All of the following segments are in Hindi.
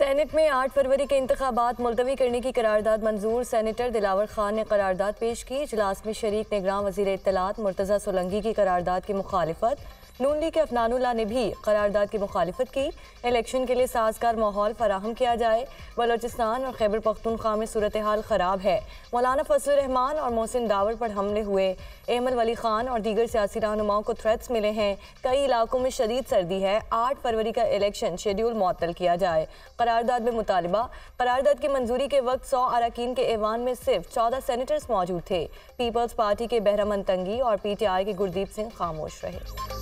सेनेट में आठ फरवरी के इंतबात मुलतवी करने की करारदाद मंजूर। सैनेटर दिलावर खान ने करारदाद पेश की। इजलास में शरीक निगरान वजी इतलात मुर्तज़ा सोलंगी की करारदाद की मुखालफत। नून लीग के अफनानुल्ला ने भी करारदाद की मुखालफत की। इलेक्शन के लिए साजगार माहौल फराहम किया जाए। बलोचिस्तान और खैबर पख्तनख्वा में सूरत हाल ख़राब है। मौलाना फजल रहमान और मोहसिन दावर पर हमले हुए। अहमद वली खान और दीगर सियासी रहनुमाओं को थ्रेट्स मिले हैं। कई इलाकों में शदीद सर्दी है। आठ फरवरी का इलेक्शन शेड्यूल मअतल किया जाए। करारदाद में मुतालबा, करारदाद की मंजूरी के वक्त सौ अरकान के ऐवान में सिर्फ़ चौदह सेनेटर्स मौजूद थे। पीपल्स पार्टी के बहरमन तंगी और पी टी आई के गुरदीप सिंह खामोश रहे।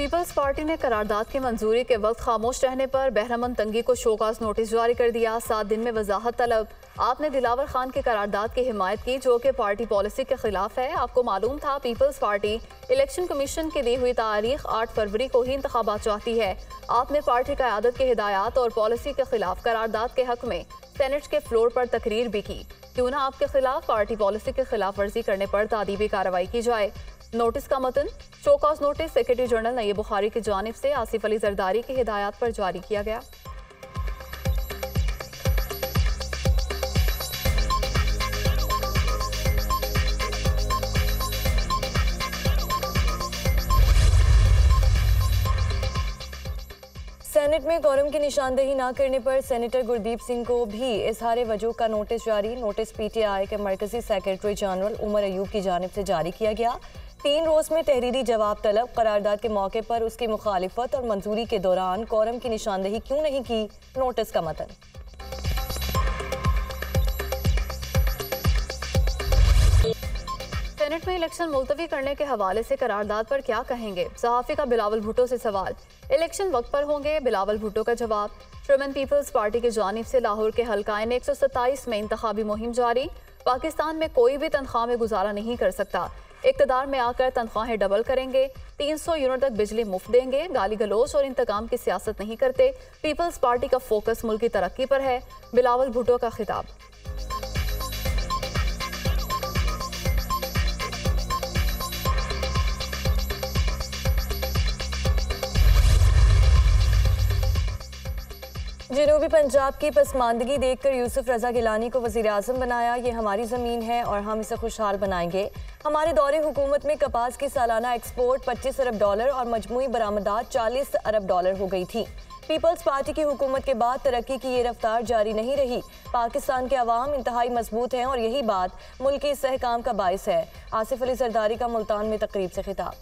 पीपल्स पार्टी ने करारदाद की मंजूरी के वक्त खामोश रहने पर बहरमन तंगी को शोकाज नोटिस जारी कर दिया। सात दिन में वजाहत तलब। आपने दिलावर खान के करारदाद की हिमायत की, जो कि पार्टी पॉलिसी के खिलाफ है। आपको मालूम था, पीपल्स पार्टी इलेक्शन कमीशन की दी हुई तारीख आठ फरवरी को ही इंतबात चाहती है। आपने पार्टी क्यादत की हिदायत और पॉलिसी के खिलाफ करारदाद के हक में सेनेट के फ्लोर पर तकरीर भी की। क्यों ना आपके खिलाफ पार्टी पॉलिसी की खिलाफ वर्जी करने पर तादीबी कार्रवाई की जाए। नोटिस का मतन। शोकॉज नोटिस सेक्रेटरी जनरल नई बुखारी की जानब से आसिफ अली जरदारी की हिदायत पर जारी किया गया। सेनेट में कौरम की निशानदेही न करने पर सेनेटर गुरदीप सिंह को भी इजहार वजूह का नोटिस जारी। नोटिस पीटीआई के मरकजी सेक्रेटरी जनरल उमर अयूब की जानब से जारी किया गया। तीन रोज में तहरीरी जवाब तलब, करारदाद के मौके पर उसकी मुखालफत और मंजूरी के दौरान कौरम की निशानदेही क्यों नहीं की? नोटिस का मतन। सेनेट में इलेक्शन मुलतवी करने के हवाले से करारदाद पर क्या कहेंगे? सहाफ़ी का बिलावल भुट्टो से सवाल। इलेक्शन वक्त पर होंगे बिलावल भुट्टो का जवाब। ट्रिमन पीपल्स पार्टी की जानब से लाहौर के हल्का एक सौ सत्ताईस में इंतबी मुहिम जारी। पाकिस्तान में कोई भी तनख्वाह में गुजारा नहीं कर सकता। इकतदार में आकर तनख्वाहें डबल करेंगे 300 यूनिट तक बिजली मुफ़्त देंगे, गाली गलोच और इंतकाम की सियासत नहीं करते, पीपल्स पार्टी का फोकस मुल्क की तरक्की पर है, बिलावल भुट्टो का खिताब। जनूबी पंजाब की पसमानदगी देखकर यूसुफ रजा गिलानी को वज़ीर अजम बनाया, ये हमारी ज़मीन है और हम इसे खुशहाल बनाएँगे। हमारे दौरे हुकूमत में कपास की सालाना एक्सपोर्ट 25 अरब डॉलर और मजमू बरामदात 40 अरब डॉलर हो गई थी। पीपल्स पार्टी की हुकूमत के बाद तरक्की की ये रफ्तार जारी नहीं रही। पाकिस्तान के अवाम इंतहाई मज़बूत हैं और यही बात मुल्क के का बायस है। आसिफ अली सरदारी का मुल्तान में तकरीब से खिताब।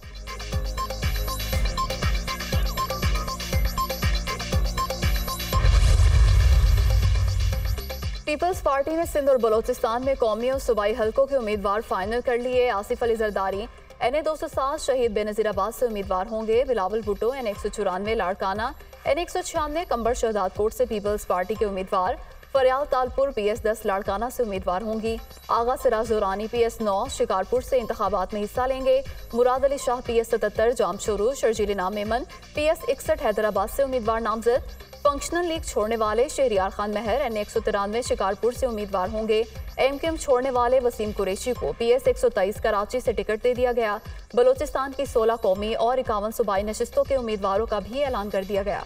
पीपल्स पार्टी ने सिंध और बलोचिस्तान में कौमी और सूबाई हलकों के उम्मीदवार फाइनल कर लिए। आसिफ अली जरदारी एन ए दो सौ सात, शहीद बेनजीराबाद से उम्मीदवार होंगे। बिलावल भुट्टो एन एक सौ चौरानवे, लाड़काना एन एक सौ छियानवे, कंबर शहदादकोट से पीपल्स पार्टी के उम्मीदवार। फरियाल तालपुर, पी एस दस, लाड़काना से उम्मीदवार होंगी। आगा सिराज दुरानी, पी एस नौ, शिकारपुर से इंतबात में हिस्सा लेंगे। मुराद अली शाह, पी एस सतहत्तर, जामशोरू, शर्जील नाम मेमन, पी एस इकसठ, हैदराबाद से उम्मीदवार नामजद। फंक्शनल लीग छोड़ने वाले शहरियार खान महर एन एक सौ तिरानवे शिकारपुर से उम्मीदवार होंगे। एम के एम छोड़ने वाले वसीम कुरेशी को पी एस एक सौ तेईस कराची से टिकट दे दिया गया। बलोचिस्तान की सोलह कौमी और इक्यावन सूबाई नशस्तों के उम्मीदवारों का भी ऐलान कर दिया गया।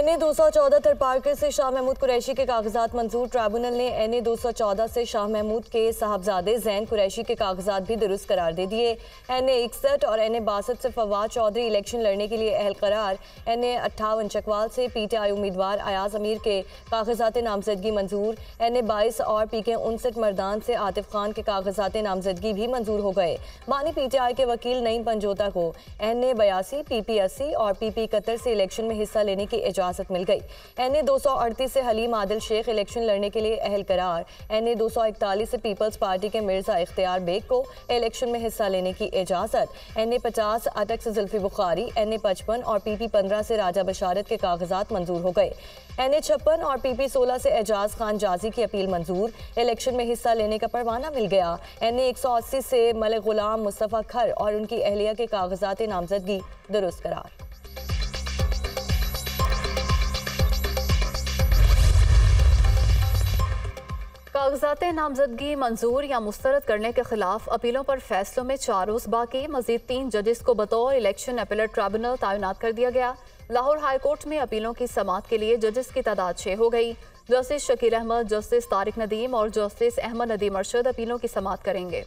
एन ए दो सौ चौदह थरपारकर से शाह महमूद कुरैशी के कागजात मंजूर। ट्राइब्यूनल ने एन ए दो सौ चौदह से शाह महमूद के साहबजादे जैन कुरैशी के कागजात भी दुरुस्त करार दे दिए। एन ए इकसठ और एन ए बासठ से फवाद चौधरी इलेक्शन लड़ने के लिए अहल करार। एन ए अट्ठावन चकवाल से पी टी आई उम्मीदवार अयाज अमीर के कागजात नामजदगी मंजूर। एन ए बाईस और पी के उनसठ मरदान से आतिफ खान के कागजात नामजदगी भी मंजूर हो गए। बानी पी टी आई के वकील नईम पंजोता को एन ए बयासी, पी पी अस्सी और पी पी इकहत्तर से इलेक्शन में हिस्सा लेने की इजाज़त जमानत मिल गई। एन ए दो सौ अड़तीस से हलीम आदिल शेख इलेक्शन लड़ने के लिए अहल करार। एन ए दो सौ इकतालीस से पीपल्स पार्टी के मिर्ज़ा इख्तियार बेग को इलेक्शन में हिस्सा लेने की इजाज़त। एन ए पचास, अटक से जुल्फी बुखारी, एन ए पचपन और पी पी पंद्रह से राजा बशारत के कागजात मंजूर हो गए। एन ए छप्पन और पी पी सोलह से एजाज खान जाजी की अपील मंजूर। इलेक्शन में हिस्सा लेने का परवाना मिल गया। एन ए एक सौ अस्सी से मलिक गुलाम मुस्तफ़ा खर और उनकी अहलिया के कागजात नामजदगी दुरुस्त करार। कागजात नामजदगी, मंजूर या मुस्तरद करने के खिलाफ अपीलों पर फैसलों में चार रोज बाकी। मजीद तीन जजेस को बतौर इलेक्शन अपीलेट ट्रिब्यूनल तैनात कर दिया गया। लाहौर हाईकोर्ट में अपीलों की समात के लिए जजेस की तादाद छः हो गई। जस्टिस शकील अहमद, जस्टिस तारिक नदीम और जस्टिस अहमद नदीम अरशद अपीलों की समात करेंगे।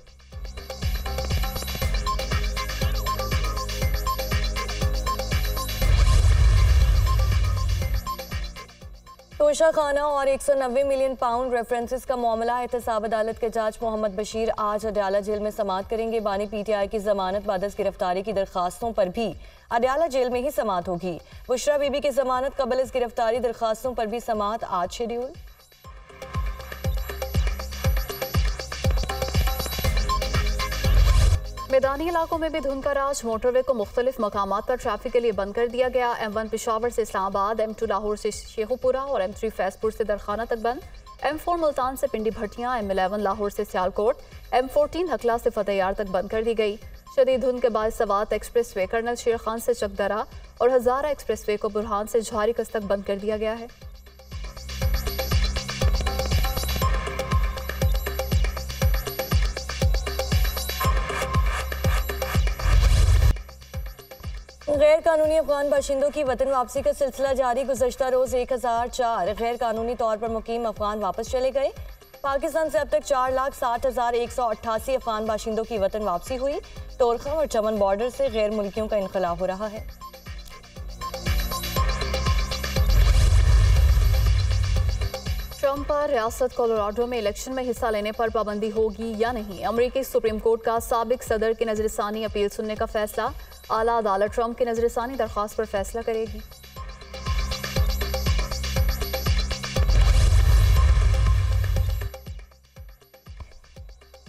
तोशा खाना और 190 मिलियन पाउंड रेफरेंसेस का मामला, एहतसाब अदालत के जज मोहम्मद बशीर आज अडयाला जेल में समात करेंगे। बानी पीटीआई की जमानत बादस गिरफ्तारी की दरखास्तों पर भी अडयाला जेल में ही समात होगी। बुशरा बीबी की जमानत कबल इस गिरफ्तारी दरखास्तों पर भी समात आज शेड्यूल। मैदानी इलाकों में भी धुंध का राज मोटरवे को मुख्तलिफ़ मकाम पर ट्रैफ़िक के लिए बंद कर दिया गया। एम वन पिशावर से इस्लामाबाद, एम टू लाहौर से शेखुपुरा और एम थ्री फैजपुर से दरखाना तक बंद। एम फोर मुल्तान से पिंडी भट्टियाँ, एम एलेवन लाहौर से सियालकोट, एम फोर्टीन हकला से फतेहार तक बंद कर दी गई। शदीद धुंध के बाद सवात एक्सप्रेस वे कर्नल शेर खान से चकदरा और हजारा एक्सप्रेस वे को बुरहान से झारी कस तक बंद कर दिया गया है। गैर कानूनी अफगान बाशिंदों की वतन वापसी का सिलसिला जारी, गुजशत रोज एक हज़ार चार गैर कानूनी तौर पर मुकीम अफगान वापस चले गए। पाकिस्तान से अब तक चार लाख साठ हज़ार एक सौ अट्ठासी अफगान बाशिंदों की वतन वापसी हुई। तोरखा और चमन बॉर्डर से गैर मुल्कियों का इनखला हो रहा है। ट्रंप पर रियासत कोलोराडो में इलेक्शन में हिस्सा लेने पर पाबंदी होगी या नहीं? अमरीकी सुप्रीम कोर्ट का सबक सदर की नजरसानी अपील सुनने का फैसला। आला अदालत ट्रंप की नजरसानी दरख्वास्त पर फैसला करेगी।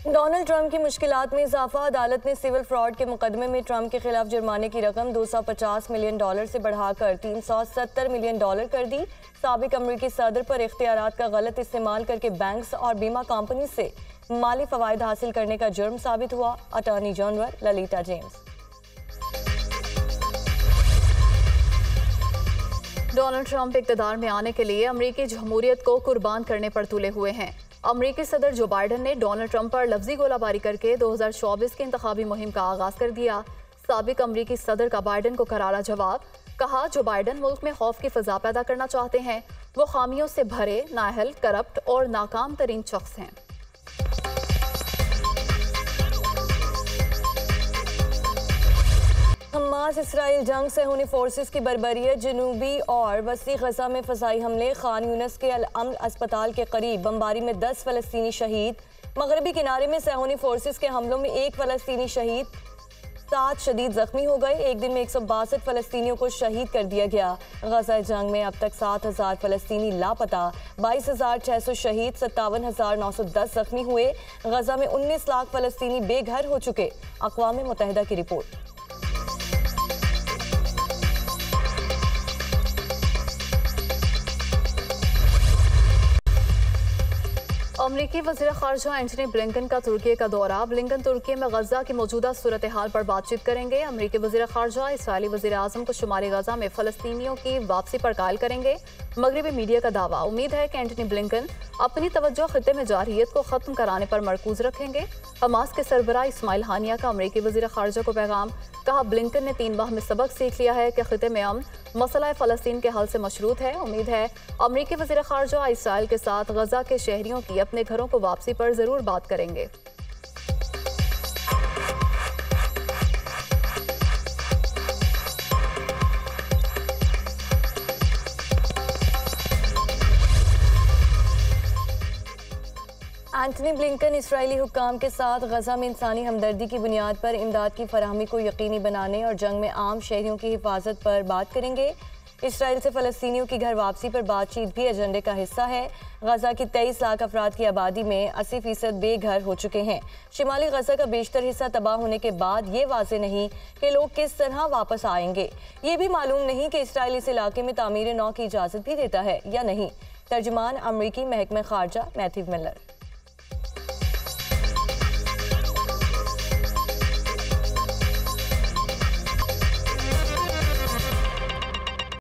डोनाल्ड ट्रंप की मुश्किलात में इजाफा। अदालत ने सिविल फ्रॉड के मुकदमे में ट्रंप के खिलाफ जुर्माने की रकम 250 मिलियन डॉलर से बढ़ाकर 370 मिलियन डॉलर कर दी। सबक अमरीकी सदर पर इख्तियार का गलत इस्तेमाल करके बैंक्स और बीमा कंपनी से माली फवायद हासिल करने का जुर्म साबित हुआ। Attorney general Letitia James. Donald Trump इकतदार में आने के लिए अमरीकी जमहूरियत को कुर्बान करने पर तुले हुए हैं। अमरीकी सदर जो बाइडन ने डोनाल्ड ट्रंप पर लफ्जी गोलाबारी करके 2024 की इंतबी मुहिम का आगाज़ कर दिया। सबक अमरीकी सदर का बाइडन को करारा जवाब, कहा, जो बाइडन मुल्क में खौफ की फजा पैदा करना चाहते हैं, वो खामियों से भरे, नाहल, करप्ट और नाकाम तरीन शख्स हैं। हमास इसराइल जंग से होनी फोर्सेस की बरबरीत, जनूबी और वसी गजा में फसाई हमले, खान यूनस के अल अस्पताल के करीब बमबारी में दस फलस्तीनी शहीद, मगरबी किनारे में सहोनी फोर्सेस के हमलों में एक फलस्तीनी शहीद, सात शदीद जख्मी हो गए, एक दिन में एक सौ बासठ फलस्तियों को शहीद कर दिया गया। गजा जंग में अब तक सात हज़ार फलस्तनी लापता, बाईस हज़ार छः सौ शहीद, सत्तावन हज़ार नौ सौ दस जख्मी हुए। गजा में उन्नीस लाख फलस्तनी बेघर हो चुके। अकवा मुतहदा की रिपोर्ट। अमरीकी वजी खारजा एंटनी ब्लिंकन का तुर्की का दौरा। ब्लिंकन तुर्की में गजा की मौजूदा सूरत हाल पर बातचीत करेंगे। अमरीकी वजी खारजा इसराइली वजी अजम को शुमारी गजा में फलस्तियों की वापसी पर कायल करेंगे। मगरबी मीडिया का दावा। उम्मीद है कि एंटनी ब्लिंकन अपनी तवज्जो खत्े में जारहीत को ख़त्म कराने पर मरकूज रखेंगे। हमास के सरबरा इसमाइल हानिया का अमरीकी वजी खारजा को पैगाम। कहा, ब्लिंकन ने तीन माह में सबक सीख लिया है कि खत्े में अमन मसला फ़लस्तीन के हल से मशरूत है। उम्मीद है अमरीकी वजी खारजा इसराइल के साथ गजा के शहरियों की अपने घरों को वापसी पर ज़रूर बात करेंगे। एंटनी ब्लिंकन इसराइली हुकाम के साथ गजा में इंसानी हमदर्दी की बुनियाद पर इमदाद की फरहमी को यकीनी बनाने और जंग में आम शहरीों की हिफाजत पर बात करेंगे। इसराइल से फ़लस्तियों की घर वापसी पर बातचीत भी एजेंडे का हिस्सा है। गजा की तेईस लाख अफराद की आबादी में अस्सी फ़ीसद बेघर हो चुके हैं। शिमाली गजा का बेशतर हिस्सा तबाह होने के बाद ये वाजे नहीं कि लोग किस तरह वापस आएँगे। ये भी मालूम नहीं कि इसराइल इस इलाके में तामीर नौ की इजाज़त भी देता है या नहीं। तर्जमान अमरीकी महकमे खारजा, मैथ्यू मिलर।